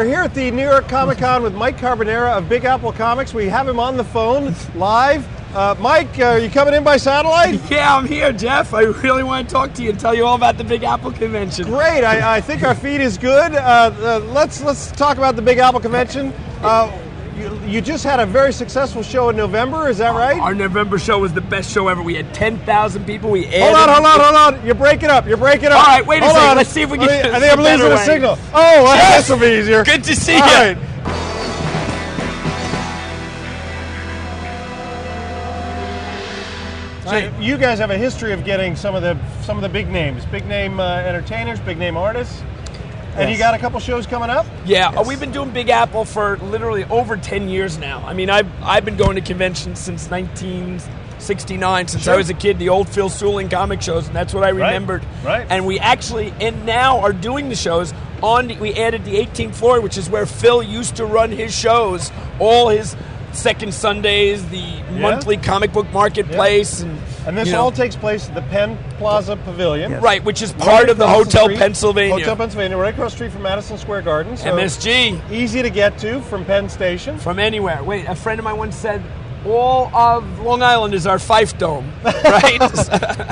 We're here at the New York Comic Con with Mike Carbonaro of Big Apple Comics. We have him on the phone live. Uh, Mike, uh, are you coming in by satellite? Yeah, I'm here, Jeff. I really want to talk to you and tell you all about the Big Apple Convention. Great. I, I think our feed is good. Uh, uh, let's let's talk about the Big Apple Convention. You, you just had a very successful show in November. Is that right? Our November show was the best show ever. We had 10,000 people. We added. Hold on, hold on, hold on. You're breaking up. You're breaking up. All right, wait a hold second. on. Let's see if we can I think, get I think I'm losing the way. signal. Oh, well, Yes. this will be easier. Good to see All you. right. So you guys have a history of getting some of the some of the big names, big name uh, entertainers, big name artists, and you got a couple shows coming up. Yeah, uh, we've been doing Big Apple for literally over 10 years now. I mean, I've, I've been going to conventions since 1969, since I was a kid, the old Phil Seuling comic shows, and that's what I remembered. right. And we actually, and now are doing the shows on, the, we added the 18th floor, which is where Phil used to run his shows, all his second Sundays, the monthly comic book marketplace, and, And this you know, all takes place at the Penn Plaza Pavilion. Yes. right, which is Right part of the Hotel street- Pennsylvania. Hotel Pennsylvania, right across the street from Madison Square Garden. So MSG. easy to get to from Penn Station. from anywhere. Wait, a friend of mine once said, "All of Long Island is our Fife Dome." Right?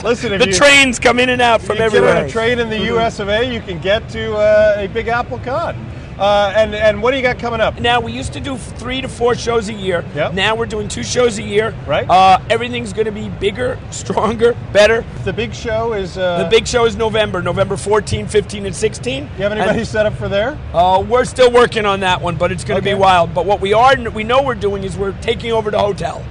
Listen, the you, trains come in and out from you everywhere. get on a train in the U.S. of A., you can get to uh, a Big Apple Con. Uh, and and what do you got coming up? Now we used to do three to four shows a year. Yep. Now we're doing two shows a year. Right. Uh, everything's going to be bigger, stronger, better. The big show is. Uh, The big show is November, November 14, 15, and 16. You have anybody And, set up for there? uh, we're still working on that one, but it's going to Okay. be wild. But what we are, we know we're doing is we're taking over the hotel.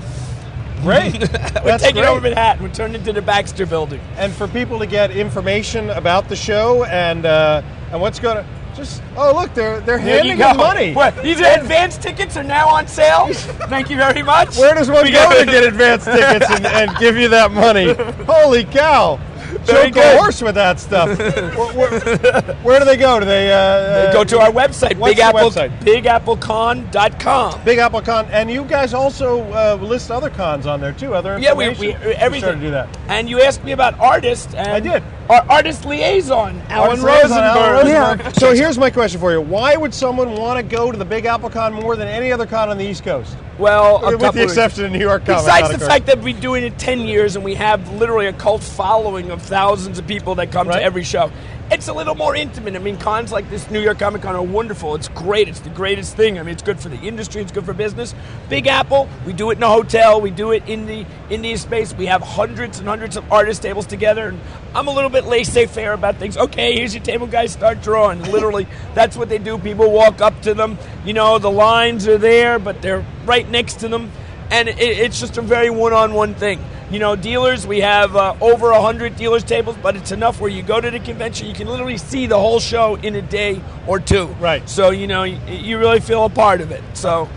Great. We're That's taking great. over Manhattan. We're turning into the Baxter Building. And for people to get information about the show and uh, and what's going to just oh look they're they're There handing you go. money. What, these advance tickets are now on sale. Thank you very much. Where does one go to get advance tickets and, and give you that money? Holy cow! Very Choke a horse with that stuff. where, where- where do they go? Do they, uh, Go to our website, What's Big Apple, website? BigAppleCon.com. Big Apple Con, and you guys also uh, list other cons on there too. Other Yeah, we, we everything. started to do that. And you asked me about artists. And I did. Our artist liaison, Allan Artist liaison, Allan Rosenberg. Rosenberg. So here's my question for you: Why would someone want to go to the Big Apple Con more than any other con on the East Coast? Well, a With the exception of New York Comic Besides the fact that we've been doing it 10 years and we have literally a cult following of thousands of people that come Right. to every show, it's a little more intimate. I mean, cons like this New York Comic Con are wonderful. It's great. It's the greatest thing. I mean, it's good for the industry. It's good for business. Big Apple, we do it in a hotel. We do it in the India space. We have hundreds and hundreds of artist tables together. And I'm a little bit laissez-faire about things. Okay, here's your table, guys. Start drawing. Literally, that's what they do. People walk up to them. You know, the lines are there, but they're right next to them and it, it's just a very one-on-one thing. You know, dealers, we have uh, over 100 dealers tables, but it's enough where you go to the convention, you can literally see the whole show in a day or two. Right. So, you know, you, you really feel a part of it. So,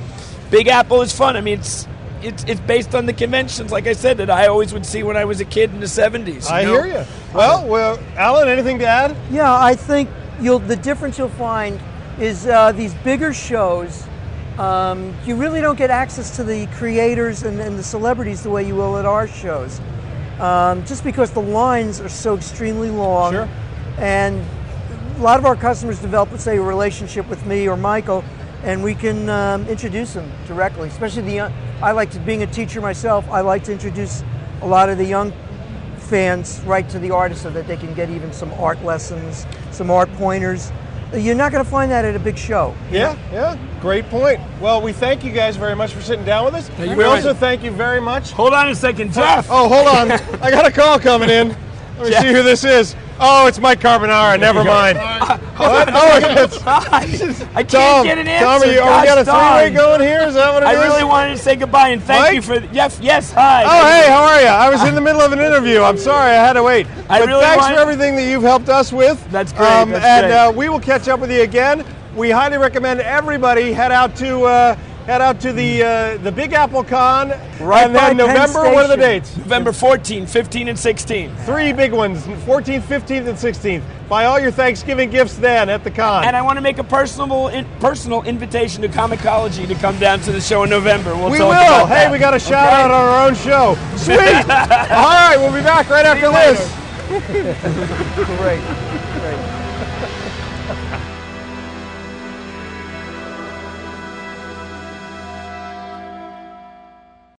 Big Apple is fun. I mean, it's it's, it's based on the conventions, like I said, that I always would see when I was a kid in the 70s. I know? hear you. Well, well, Allan, anything to add? Yeah, I think you'll the difference you'll find is uh, these bigger shows. Um, you really don't get access to the creators and, and the celebrities the way you will at our shows, um, just because the lines are so extremely long. Sure. And a lot of our customers develop, let's say, a relationship with me or Michael, and we can um, introduce them directly. Especially the young. I like to, being a teacher myself. I like to introduce a lot of the young fans right to the artist so that they can get even some art lessons, some art pointers. You're not going to find that at a big show. Yeah, yeah. Great point. Well, we thank you guys very much for sitting down with us. you we very also much. thank you very much. Hold on a second, Jeff. Oh, hold on. I got a call coming in. Let me Jeff. see who this is. Oh, it's Mike Carbonaro. Never mind. What? Oh, it's I can't Tom. get an answer. Tom, are, you, are we got a three-way going here? Is that what it I is? really wanted to say goodbye and thank Mike? you for. Yes, yes, hi. Oh, hey, how are you? I was in the middle of an interview. I'm sorry, I had to wait. I but really thanks for everything that you've helped us with. Um, That's great, that's and great. Uh, we will catch up with you again. We highly recommend everybody head out to uh, head out to the uh, the Big Apple Con. Right and then by Penn November. What are the dates? November 14, 15, and 16. Three big ones: 14th, 15th, and 16th. Buy all your Thanksgiving gifts then at the con. And I want to make a personal in, personal invitation to Comicology to come down to the show in November. We'll we talk will. about Hey, that. we got a shout Okay? out on our own show. Sweet. all right, we'll be back right after this. later. Great.